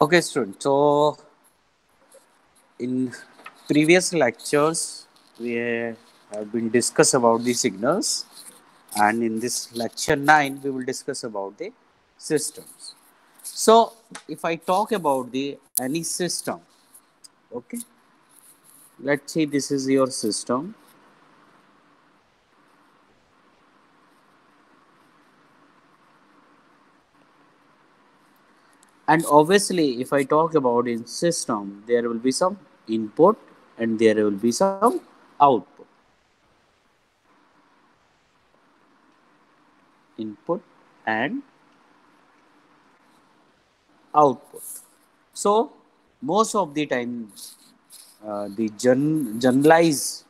Okay, student. So, in previous lectures, we have been discuss about the signals, and in this lecture nine, we will discuss about the systems. So, if I talk about the any system, okay, let's say this is your system. And obviously if i talk about in system there will be some input and there will be some output. Input and output. So most of the time uh, the gen generalized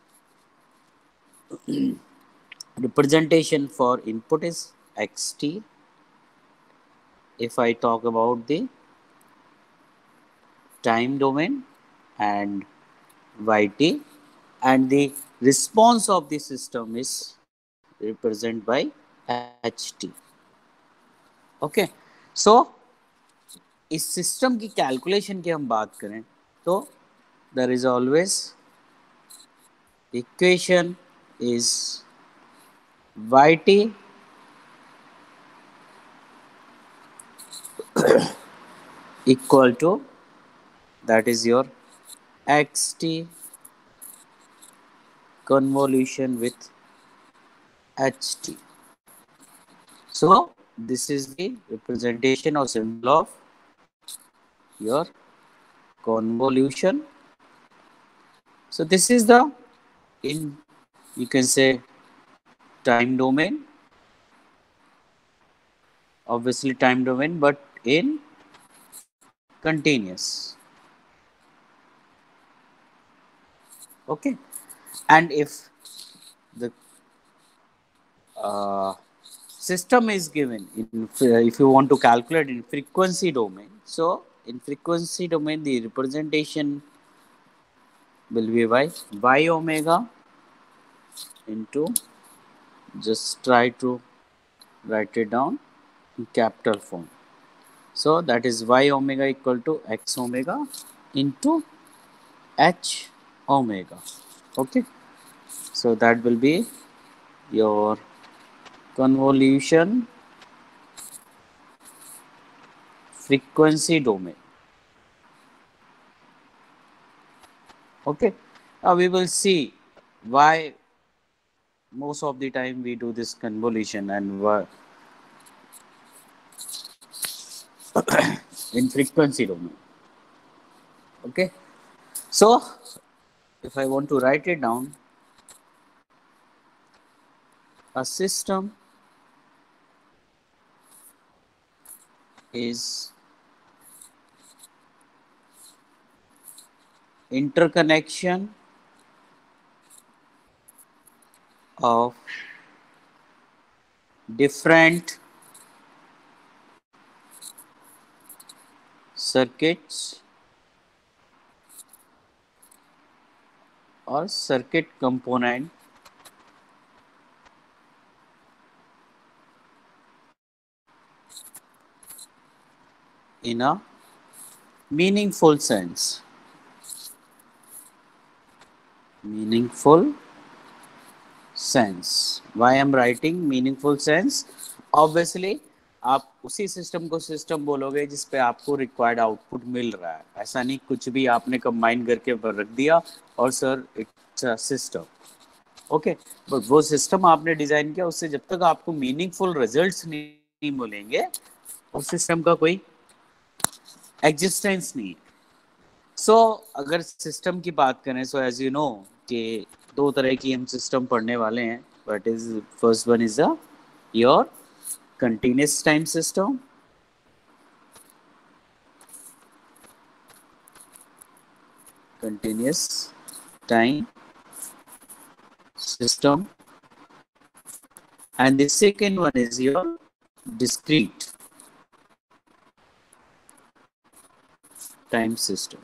representation for input is xt if I talk about the time domain and yt and the response of the system is represented by ht सो इस system की calculation की हम बात करें तो there is always equation is y t equal to that is your xt convolution with ht so this is the representation or symbol of your convolution. So this is the in you can say time domain. Obviously time domain but in continuous. Okay. And if the uh, system is given in if you want to calculate in frequency domain so in frequency domain the representation will be by y omega into just try to write it down in capital form so that is y omega equal to x omega into h omega. Okay. So that will be your convolution frequency domain. Okay. Now we will see why most of the time we do this convolution and why in frequency domain. Okay. So, if I want to write it down, a system is interconnection of different circuits or circuit component in a meaningful sense meaningful sense why i'm writing meaningful sense obviously आप उसी system को system बोलोगे जिस पे आपको required output मिल रहा है। ऐसा नहीं कुछ भी आपने कंबाइन करके रख दिया और sir it's system okay but वो सिस्टम आपने डिज़ाइन किया उससे जब तक आपको मीनिंगफुल रिजल्ट्स नहीं मिलेंगे उस सिस्टम का कोई एग्जिस्टेंस नहीं। सो so, अगर सिस्टम की बात करें सो एज यू नो कि दो तरह की हम सिस्टम पढ़ने वाले हैं। But is first one is your continuous time system. Continuous time system. And the second one is your discrete time system.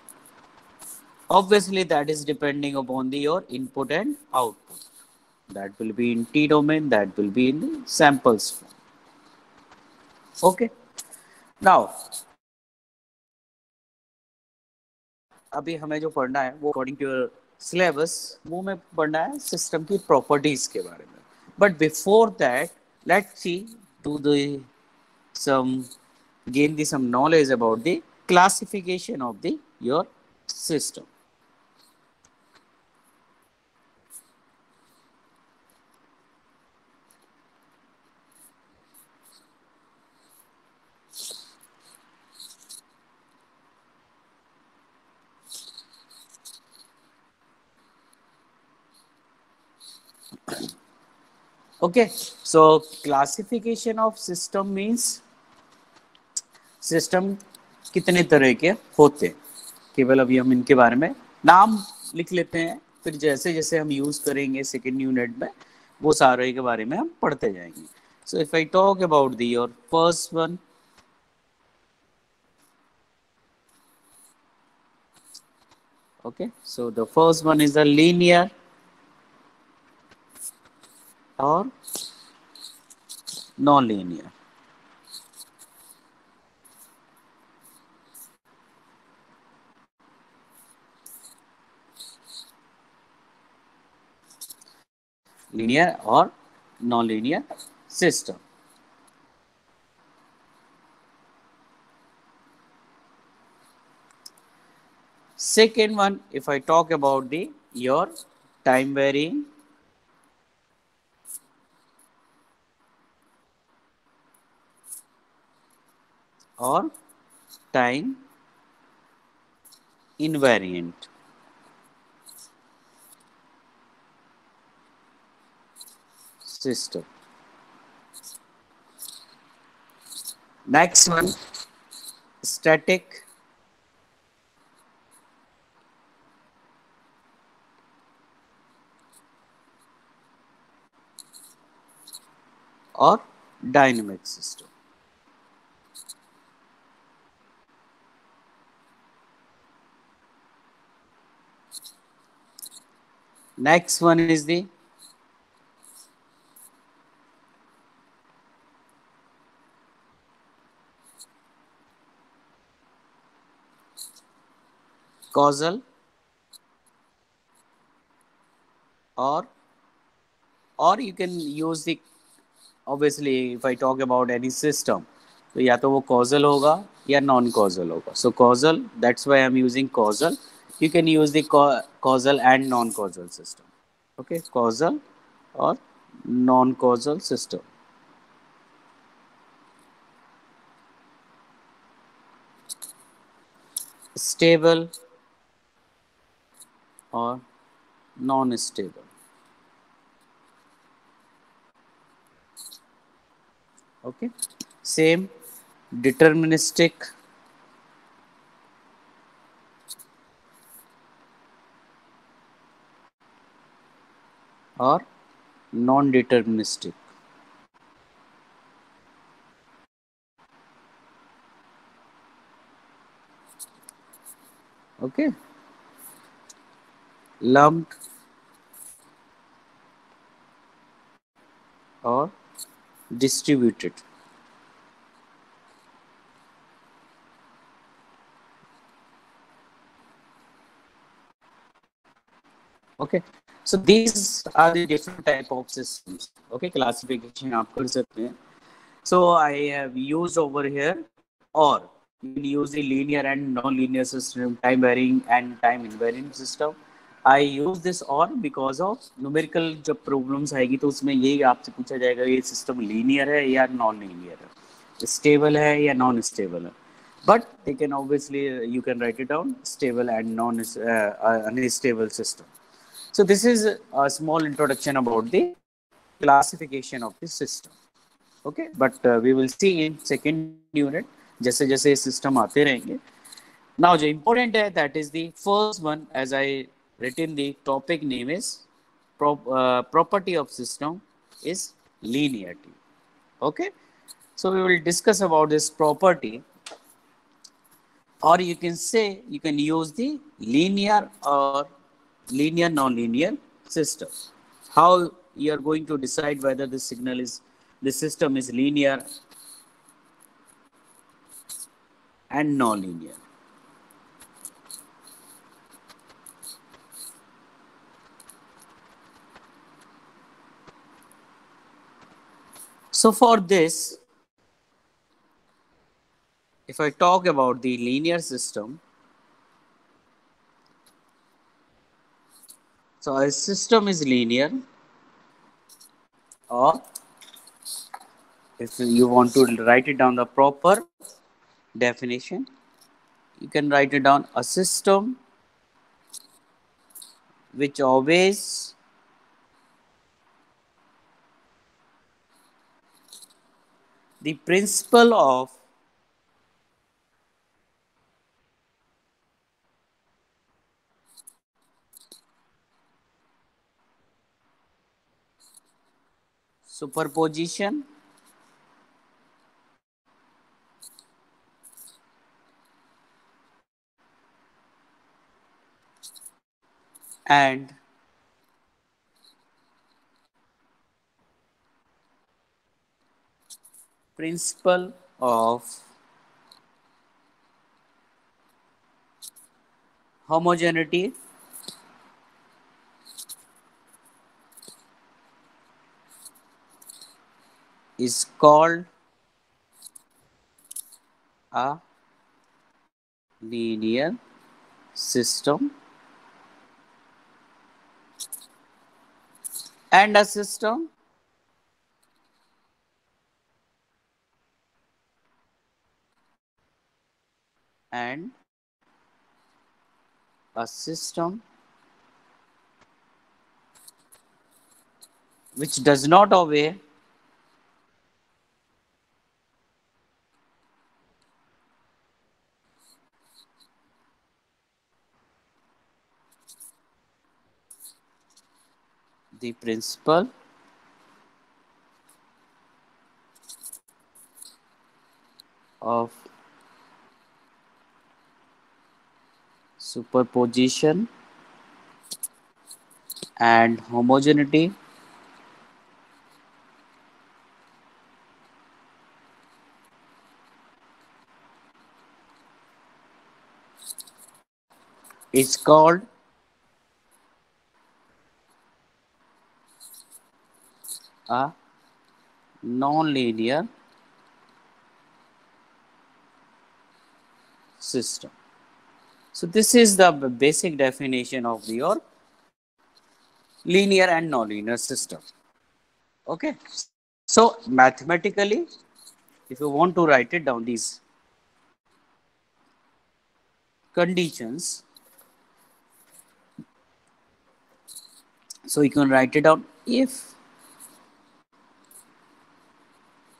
Obviously that is depending upon the your input and output. That will be in t domain that will be in the samples form okay now अभी हमें जो पढ़ना है, वो according to syllabus वो में पढ़ना है सिस्टम की प्रॉपर्टीज़ के बारे में। But before that let see to some gain the some knowledge about the classification of the your system okay, so classification of system means system कितने तरह के होते केवल अभी हम इनके बारे में नाम लिख लेते हैं, फिर जैसे जैसे हम यूज़ करेंगे सेकेंड यूनिट में, वो सारे के बारे में हम पढ़ते जाएँगे। So if I talk about the your first one okay, so the first one is a linear और नॉन लीनियर लीनियर और non linear system second one if I talk about the your time varying और time invariant system. Next one static. और dynamic system. Next one is the causal or or you can use the obviously if I talk about any system तो या तो वो causal होगा या non causal होगा so causal that's why I'm using causal you can use the causal and non causal system okay causal or non causal system stable or non-stable. Okay, same deterministic or non-deterministic. Okay lumped or distributed. Okay, so these are the different type of systems. Okay, classification आप कर सकते हैं. So I have used over here or you can use the linear and non-linear system, time varying and time invariant system. I use this और because of numerical जब problems आएगी तो उसमें यही आपसे पूछा जाएगा ये सिस्टम लीनियर है या लीनियर है स्टेबल है या स्टेबल है but but they can obviously you can write it down stable and non unstable system so this is a small introduction about the classification of the system okay but uh, we will see in second unit जैसे जैसे system आते रहेंगे now जो important है that is the first one as I written the topic name is prop, uh, property of system is linearity okay so we will discuss about this property or you can say you can use the linear or linear nonlinear system. How you are going to decide whether the signal is the system is linear and nonlinear. So for this, if I talk about the linear system, so a system is linear. Or if you want to write it down the proper definition you can write it down a system which obeys the principle of superposition. And principle of homogeneity is called a linear system. And a system and a system which does not obey the principle of superposition and homogeneity. Is called a non-linear system. So this is the basic definition of your linear and nonlinear system. Okay. So mathematically, if you want to write it down these conditions, so you can write it down if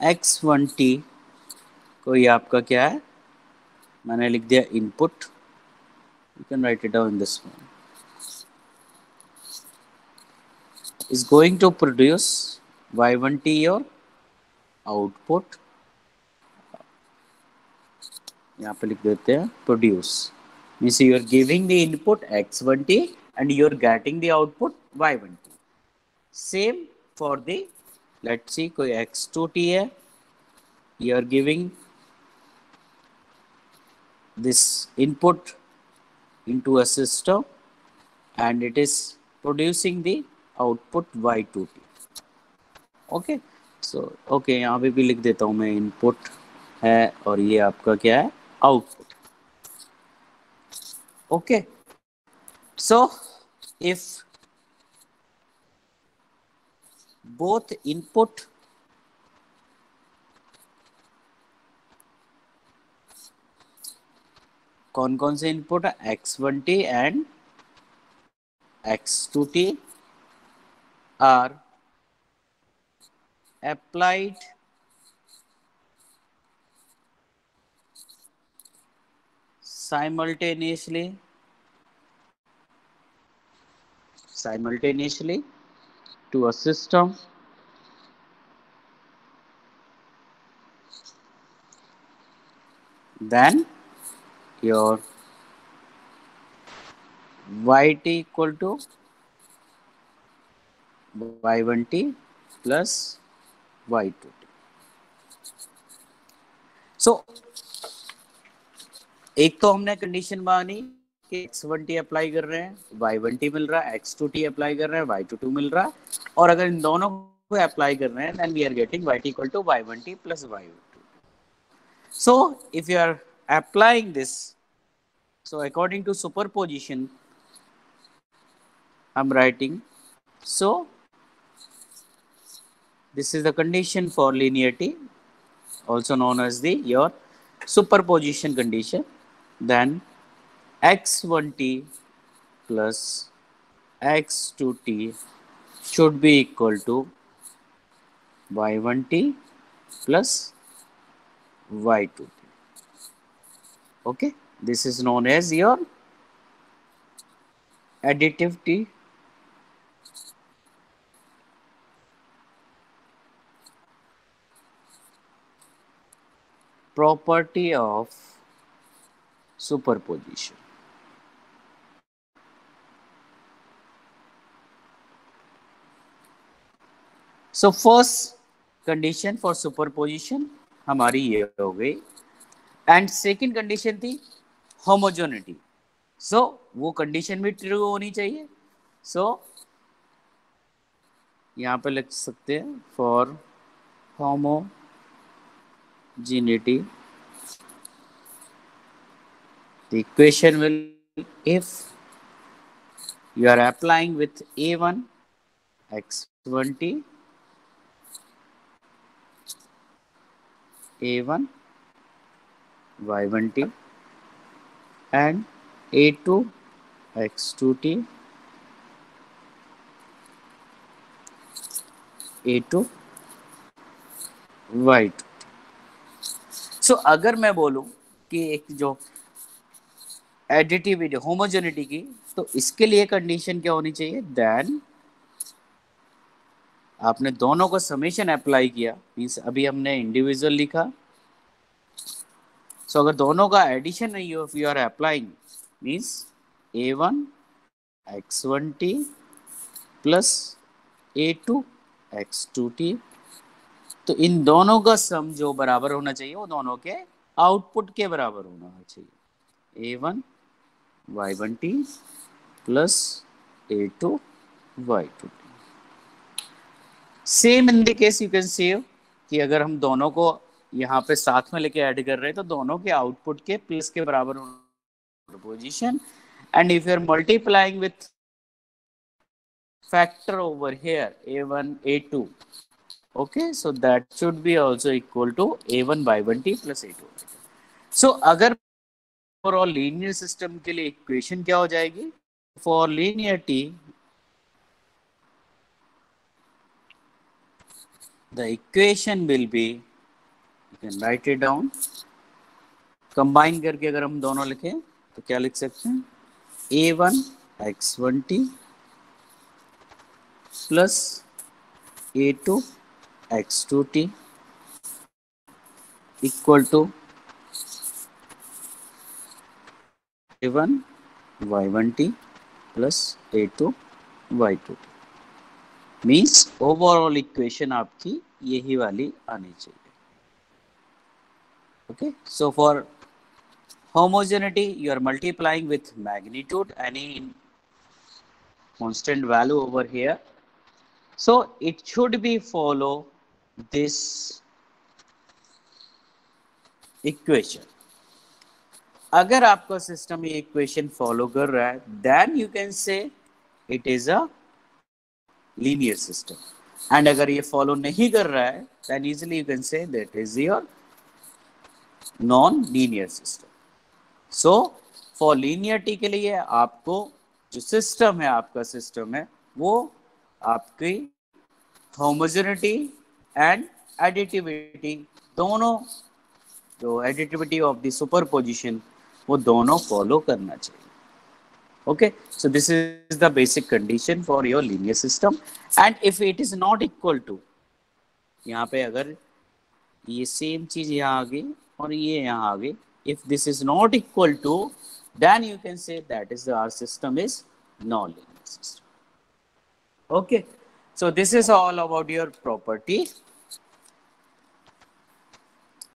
x one t को ये आपका क्या है? मैंने लिख दिया input you can write it down in this one is going to produce y one t your output यहाँ पे लिख देते हैं produce means you are giving the input x one t and you are getting the output y one t same for the let's see कोई x2t है you are giving this input into a system and it is producing the output y2t okay so okay यहाँ पे भी लिख देता हूँ मैं input है और ये आपका क्या है output okay so if both input कौन कौन से input x one t and x two t are applied simultaneously simultaneously to a system then your yt equal to y1t plus y2t so एक तो हमने कंडीशन मानी x one T apply कर रहे हैं वाई वन टी मिल रहा है x two T apply कर रहे हैं वाई टू टू मिल रहा है। और अगर इन दोनों को अप्लाई कर रहे हैं then we are getting y t equal to y one t plus y two so if you are applying this so according to superposition I am writing so this is the condition for linearity also known as the superposition condition then x1t plus x2t should be equal to y1t plus y2t. Okay, this is known as your additivity property of superposition. So first condition for superposition हमारी ये हो गई। And second condition थी homogeneity so so, वो condition भी true होनी चाहिए। So so, यहाँ पे लिख सकते हैं for homogeneity the equation will if you are applying with a1 x20 a1 y1t and a2 x2t a2 y2 so अगर मैं बोलूँ कि एक जो एडिटिविटी होमोजेनिटी की तो इसके लिए कंडीशन क्या होनी चाहिए? देन आपने दोनों को समीशन अप्लाई किया मीन्स अभी हमने इंडिविजुअल लिखा। सो so, अगर दोनों का एडिशन नहीं हो you are applying means a one x one t plus a two x two t तो इन दोनों का सम जो बराबर होना चाहिए वो दोनों के आउटपुट के बराबर होना चाहिए। A one y one t plus a two y two t same in case you can say कि अगर हम दोनों को यहाँ पे साथ में लेके ऐड कर रहे हैं तो दोनों के आउटपुट के प्लस के बराबर position and if you multiplying with factor over here a1 a2 okay, so that should be also equal to a1 by 1t plus a2 so अगर ओवरऑल लीनियर सिस्टम के लिए इक्वेशन क्या हो जाएगी? For linear t the equation will be, you can write it down. Combine करके अगर हम दोनों लिखें तो क्या लिख सकते हैं? A one x one t plus a two x two t equal to a one y one t plus a two y two t means overall equation आपकी यही वाली आनी चाहिए। Okay so for homogeneity you are multiplying with magnitude any constant value over here so it should be follow this equation अगर आपका system ये equation follow कर रहा है then you can say it is or system and अगर ये follow नहीं कर रहा है then easily you can say that is your non linear system so for linearity के लिए आपको जो सिस्टम है, आपका सिस्टम है, वो आपकी होमोजेनिटी एंड एडिटिविटी दोनों जो एडिटिविटी ऑफ़ द सुपरपोजिशन वो दोनों फॉलो करना चाहिए। Okay so this is the basic condition for your linear system and if it is not equal to यहाँ पे अगर ये सेम चीज़ यहाँ आ गई और ये यहाँ आ गई if this is not equal to then you can say that is the our system is non-linear system okay so this is all about your property